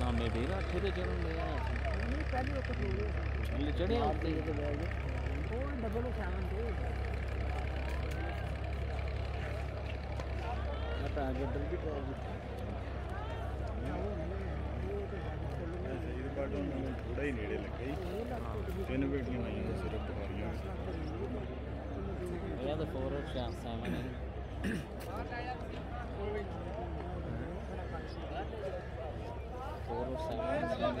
ਨਾ ਮੈਂ ਵੀ ਰੱਖੇ ਤੇ ਜਨਮ ਲਿਆ ਨਹੀਂ ਪਹਿਲੀ ਵਾਰ ਕੋਈ ਨਹੀਂ ਚੜਿਆ ਉੱਤੇ ਉਹ ਡਬਲ ਸ਼ਾਮਨ ਦੇ ਤਾਂ ਅੱਗੇ ਡਰ ਵੀ ਟਰਾਲ ਦਿੱਤਾ ਸਹੀ ਰਿਕਾਰਡ ਉਹਨਾਂ ਨੂੰ ਥੋੜਾ ਹੀ ਨੇੜੇ ਲੱਗੇ ਤਿੰਨ ਬੇਟੀਆਂ ਆਈਆਂ ਸਿਰਫ ਬੁਖਾਰੀਆਂ मेरा तो फोर और चार सेवन है फोर और सेवन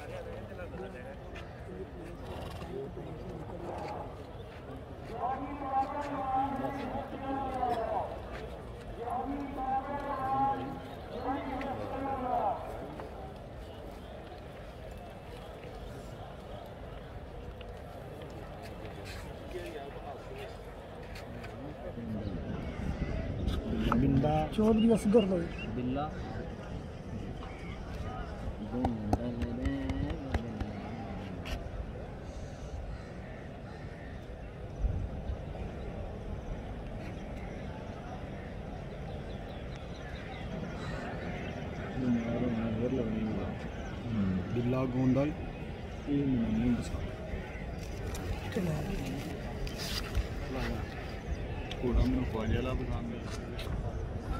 चौदह दिवस कर लो बिल्ला। बिल्ला गोंदल कोड़ा में खोजेला दुकान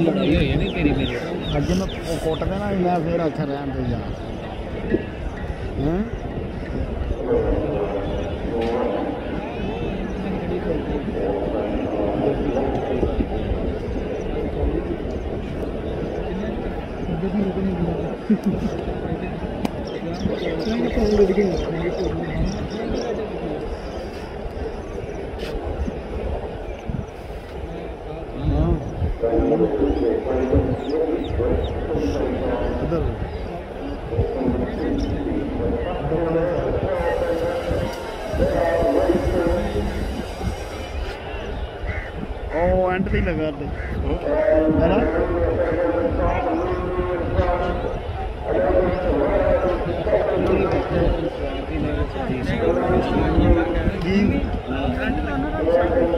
ਮੇਰੀ ਲੜਾਈ ਹੋਈ ਹੈ ਨਹੀਂ ਤੇਰੀ ਮੇਰੀ ਅੱਜ ਮੈਂ ਉਹ ਕੁੱਟ ਦੇਣਾ ਮੈਂ ਫੇਰ ਆਖਿਆ ਰਹਿਣ ਦੇ ਯਾਰ ਹੈ ਜਿਹੜੀ ਰੁਕਣੀ ਨਹੀਂ ਉਹ ਐਂਡ ਤੇ ਲਗਾ ਦੇ ਹੈ ਨਾ ਗੀਨ ਕਰੰਟ ਲਾਉਣਾ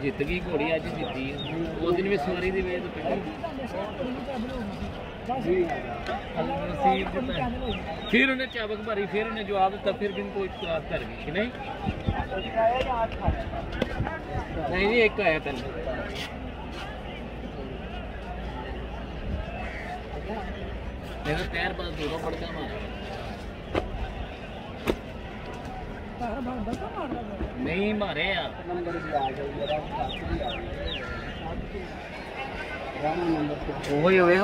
ਜਿੱਤ ਗਈ ਘੋੜੀ ਅੱਜ ਜਿੱਤੀ ਉਹ ਦਿਨ ਵੀ ਸਵਾਰੀ ਦੀ ਵੇਦ ਫਿਰ ਉਹਨੇ ਚਾਬਕ ਭਰੀ ਫਿਰ ਉਹਨੇ ਜਵਾਬ ਦਿੱਤਾ ਫਿਰ ਵੀ ਕੋਈ ਇਤਰਾਜ਼ ਕਰ ਗਈ ਕਿ ਨਹੀਂ ਨਹੀਂ ਜੀ ਇੱਕ ਆਇਆ ਤੈਨੂੰ मेरा पैर बस दूरों पड़ता मारा नहीं मारे यार।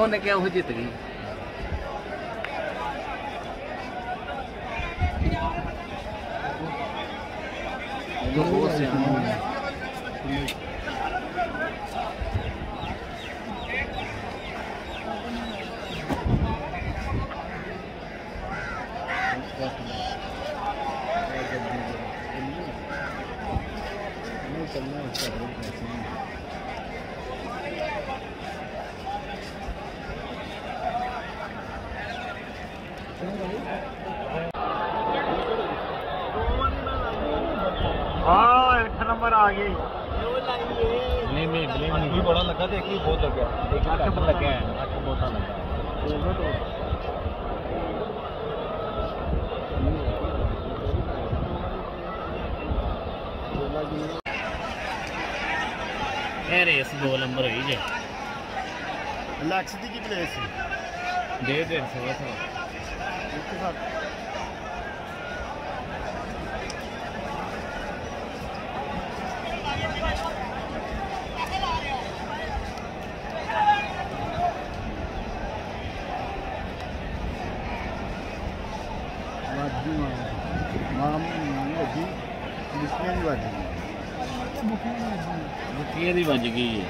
उन्हें क्या वो जीत गई? चलना है उसका बहुत आसान हाँ। एक नंबर आ गई। नहीं नहीं ब्लेम बड़ा लगा था बहुत लग। गया एक लग। गया है बहुत लगा। है रेस दो नंबर हुई जे लक्ष्य की प्लेस दे दे सवा सवा ਬੁੱਕੀਏ ਦੀ ਵੱਜ ਗਈ ਹੈ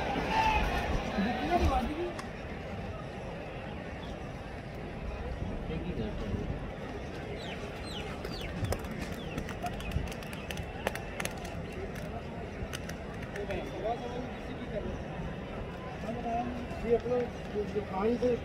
ਇਹ ਕੀ ਕਰਦਾ ਹੈ? ਇਹ ਆਪਣਾ ਦਿਖਾਈ ਤੇ